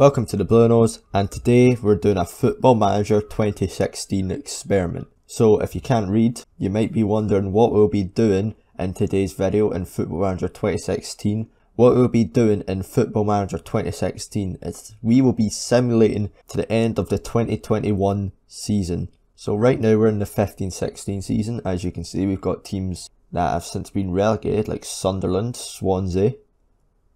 Welcome to the Bluenose and today we're doing a Football Manager 2016 experiment. So if you can't read, you might be wondering what we'll be doing in today's video in Football Manager 2016. What we'll be doing in Football Manager 2016 is we will be simulating to the end of the 2021 season. So right now we're in the 15-16 season. As you can see we've got teams that have since been relegated like Sunderland, Swansea,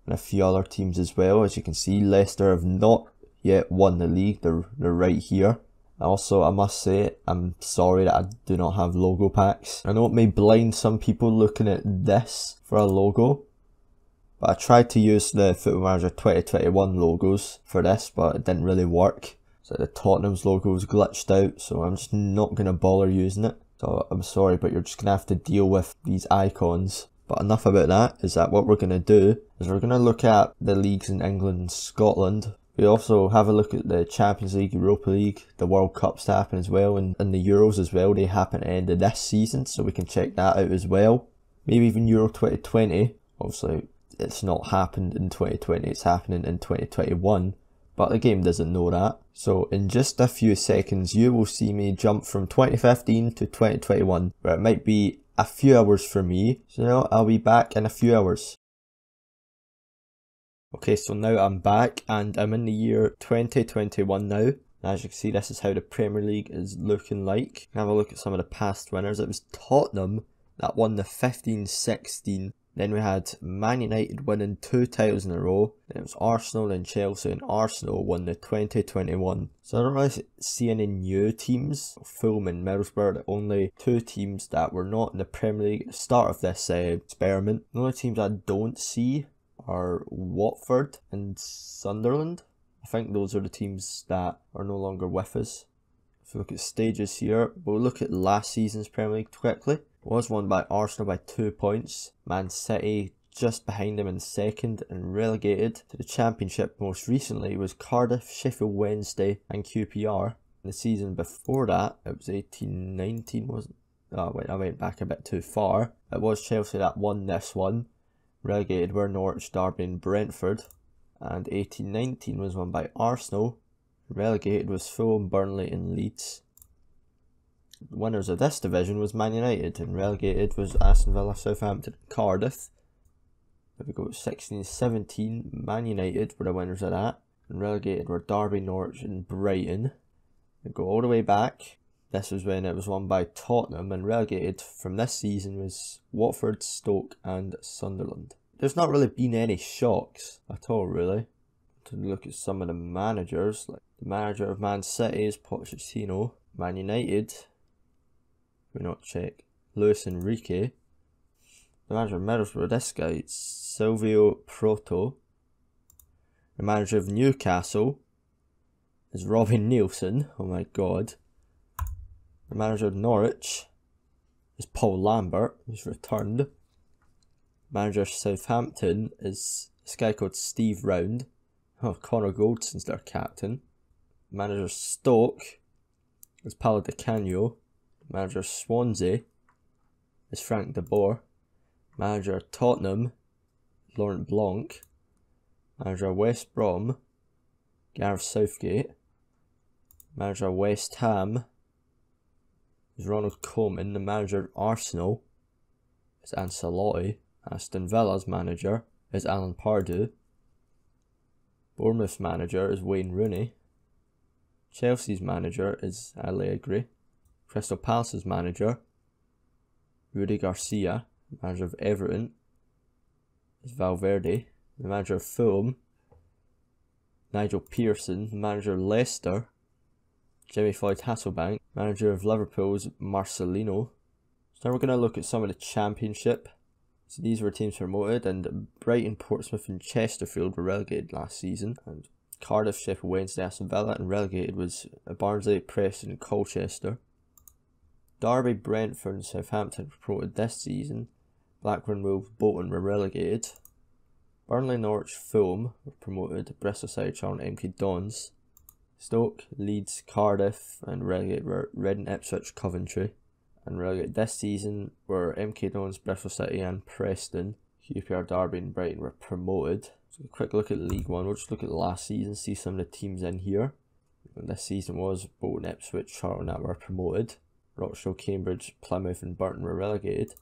and a few other teams as well. As you can see, Leicester have not yet won the league. They're, they're right here. Also, I must say, I'm sorry that I do not have logo packs. I know it may blind some people looking at this for a logo, but I tried to use the Football Manager 2021 logos for this, but it didn't really work. So the Tottenham's logo was glitched out, so I'm just not going to bother using it. So I'm sorry, but you're just going to have to deal with these icons but enough about that, is that what we're going to do is we're going to look at the leagues in England and Scotland. We also have a look at the Champions League, Europa League, the World Cups to happen as well, and, and the Euros as well. They happen at the end of this season, so we can check that out as well. Maybe even Euro 2020. Obviously, it's not happened in 2020, it's happening in 2021 but the game doesn't know that. So in just a few seconds you will see me jump from 2015 to 2021 where it might be a few hours for me. So now I'll be back in a few hours. Okay, so now I'm back and I'm in the year 2021 now. As you can see, this is how the Premier League is looking like. Have a look at some of the past winners. It was Tottenham that won the 15-16 then we had Man United winning two titles in a row. Then it was Arsenal and Chelsea, and Arsenal won the 2021. So I don't really see any new teams. Fulham and Middlesbrough, the only two teams that were not in the Premier League at the start of this uh, experiment. The only teams I don't see are Watford and Sunderland. I think those are the teams that are no longer with us. If we look at stages here, we'll look at last season's Premier League quickly was won by Arsenal by two points. Man City just behind them in second and relegated to the Championship most recently was Cardiff, Sheffield Wednesday and QPR. The season before that, it was 18-19 wasn't Oh wait, I went back a bit too far. It was Chelsea that won this one. Relegated were Norwich, Derby and Brentford. And 18-19 was won by Arsenal. Relegated was Fulham, Burnley and Leeds winners of this division was Man United, and relegated was Aston Villa, Southampton, Cardiff. There we go, 16-17, Man United were the winners of that, and relegated were Derby, Norwich, and Brighton. We go all the way back. This was when it was won by Tottenham, and relegated from this season was Watford, Stoke, and Sunderland. There's not really been any shocks at all, really. To look at some of the managers, like the manager of Man City is Pochettino. Man United we not check. Luis Enrique. The manager of this guy, Silvio Proto. The manager of Newcastle is Robin Nielsen. Oh my god. The manager of Norwich is Paul Lambert, who's returned. Manager of Southampton is this guy called Steve Round. Oh, Connor Goldson's their captain. Manager of Stoke is Paolo Di Canio. Manager Swansea is Frank de Boer. Manager Tottenham, Laurent Blanc. Manager West Brom, Gareth Southgate. Manager West Ham is Ronald Koeman. The manager Arsenal is Ancelotti. Aston Villa's manager is Alan Pardew. Bournemouth's manager is Wayne Rooney. Chelsea's manager is Allegri. Crystal Palace's manager, Rudi Garcia, manager of Everton, is Valverde, the manager of Fulham, Nigel Pearson, manager of Leicester, Jimmy Floyd Hasselbaink, manager of Liverpool's Marcelino. So now we're going to look at some of the championship. So these were teams promoted and Brighton, Portsmouth and Chesterfield were relegated last season and Cardiff, Sheffield Wednesday, Aston Villa and relegated was Barnsley, Preston and Colchester. Derby, Brentford and Southampton promoted this season. Blackburn, Wolves, Bolton were relegated. Burnley, Norwich, Fulham were promoted. Bristol City, Charlton, MK Dons. Stoke, Leeds, Cardiff and relegated were Reading, Ipswich, Coventry. And relegated this season were MK Dons, Bristol City and Preston. QPR, Derby and Brighton were promoted. So a quick look at League One. We'll just look at last season, see some of the teams in here. this season was Bolton, Ipswich, Charlton that were promoted. Rochdale, Cambridge, Plymouth and Burton were relegated.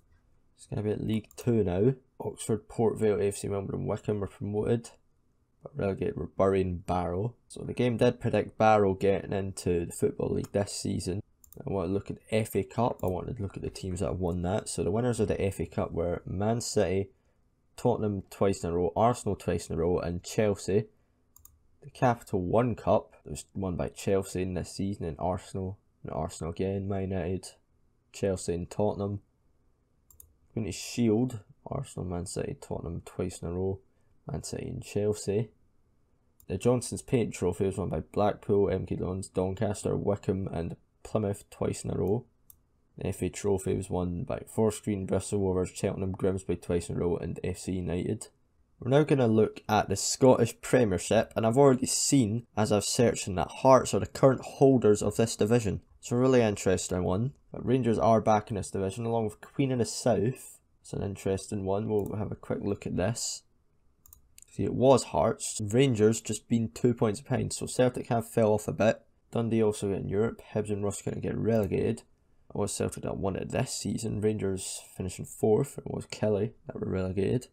It's going to be at League 2 now. Oxford, Port Vale, AFC Melbourne and Wycombe were promoted. But relegated were Bury and Barrow. So the game did predict Barrow getting into the Football League this season. I want to look at FA Cup. I wanted to look at the teams that have won that. So the winners of the FA Cup were Man City, Tottenham twice in a row, Arsenal twice in a row, and Chelsea. The Capital One Cup was won by Chelsea in this season, and Arsenal, Arsenal again, Man United, Chelsea, and Tottenham. Community Shield, Arsenal, Man City, Tottenham twice in a row, Man City, and Chelsea. The Johnstone's Paint Trophy was won by Blackpool, MK Dons, Doncaster, Wycombe, and Plymouth twice in a row. The FA Trophy was won by Forest Green, Bristol Rovers, Cheltenham, Grimsby twice in a row, and FC United. We're now going to look at the Scottish Premiership, and I've already seen, as I've searched, in that Hearts are the current holders of this division. It's a really interesting one. But Rangers are back in this division, along with Queen of the South. It's an interesting one. We'll have a quick look at this. See, it was Hearts. Rangers just been two points behind, so Celtic have fell off a bit. Dundee also in Europe. Hibs and Ross going to get relegated. It was Celtic that won it this season. Rangers finishing fourth. It was Killie that were relegated.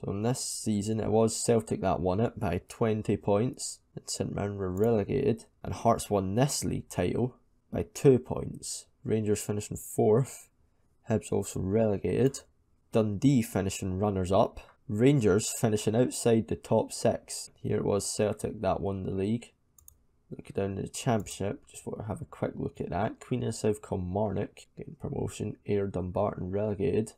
So in this season, it was Celtic that won it by 20 points. And St Mirren were relegated. And Hearts won this league title by 2 points. Rangers finishing fourth. Hibs also relegated. Dundee finishing runners up. Rangers finishing outside the top six. Here it was Celtic that won the league. Look down the championship, just want to have a quick look at that. Queen of South Kilmarnock getting promotion. Ayr Dumbarton relegated.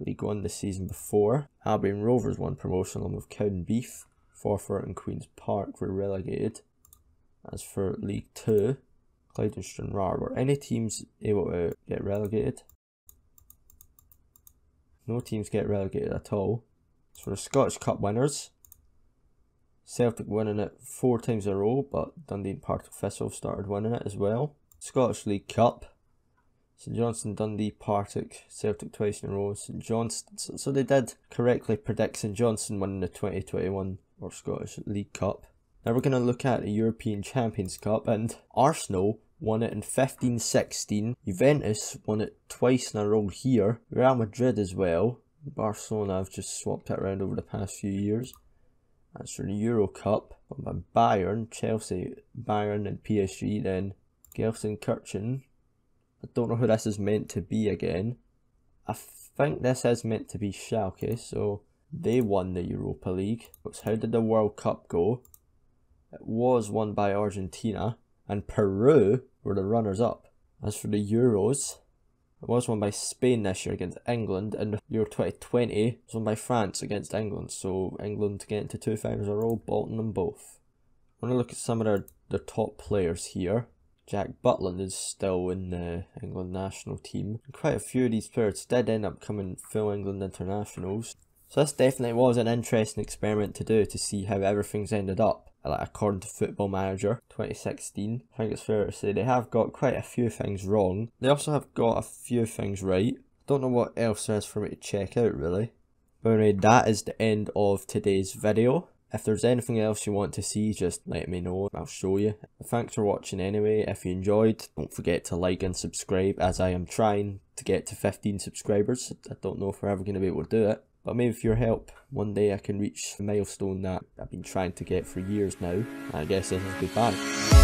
League One the season before. Albion Rovers won promotion along with Cowdenbeath. Forfar and Queen's Park were relegated. As for League Two, Clyde and Stranraer, were any teams able to get relegated? No teams get relegated at all. So for the Scottish Cup winners, Celtic winning it four times in a row, but Dundee and Partick Thistle started winning it as well. Scottish League Cup, St Johnstone, Dundee, Partick, Celtic twice in a row. St Johnstone, so, they did correctly predict St Johnstone winning the 2021 or Scottish League Cup. Now we're going to look at the European Champions Cup, and Arsenal won it in 15-16. Juventus won it twice in a row here. Real Madrid as well. Barcelona have just swapped it around over the past few years. That's for the Euro Cup. By Bayern, Chelsea, Bayern and PSG then. Gelsenkirchen. I don't know who this is meant to be again. I think this is meant to be Schalke, so they won the Europa League. How did the World Cup go? It was won by Argentina, and Peru were the runners up. As for the Euros, it was won by Spain this year against England, and the Euro 2020 was won by France against England. So England to get into two finals in a row, Bolton them both. I to look at some of their, their top players here. Jack Butland is still in the England national team. Quite a few of these players did end up coming full England internationals. So this definitely was an interesting experiment to do to see how everything's ended up Uh, like according to Football Manager 2016. I think it's fair to say they have got quite a few things wrong. They also have got a few things right. Don't know what else there is for me to check out really. But anyway, that is the end of today's video. If there's anything else you want to see, just let me know. I'll show you. Thanks for watching anyway. If you enjoyed, don't forget to like and subscribe as I am trying to get to 15 subscribers. I don't know if we're ever going to be able to do it. But maybe with your help, one day I can reach the milestone that I've been trying to get for years now. I guess this is goodbye.